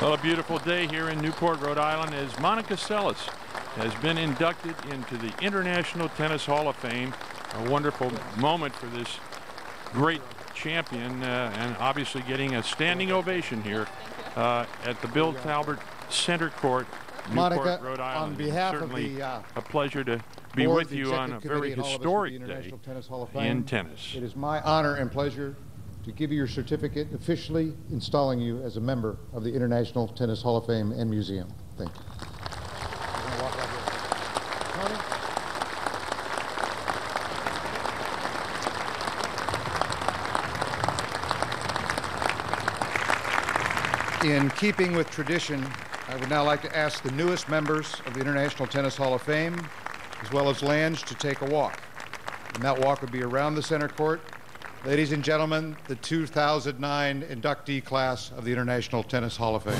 Well, a beautiful day here in Newport, Rhode Island, as Monica Seles has been inducted into the International Tennis Hall of Fame. A wonderful moment for this great champion, uh, and obviously getting a standing ovation here uh, at the Bill Talbert Center Court, Newport, Monica, Rhode Island. on behalf of Certainly the uh, a pleasure to be board, with you on a very committee, and all of us at the historic day International Tennis Hall of in tennis. It is my honor and pleasure to give you your certificate, officially installing you as a member of the International Tennis Hall of Fame and Museum. Thank you. In keeping with tradition, I would now like to ask the newest members of the International Tennis Hall of Fame, as well as Lange, to take a walk. And that walk would be around the center court. Ladies and gentlemen, the 2009 inductee class of the International Tennis Hall of Fame.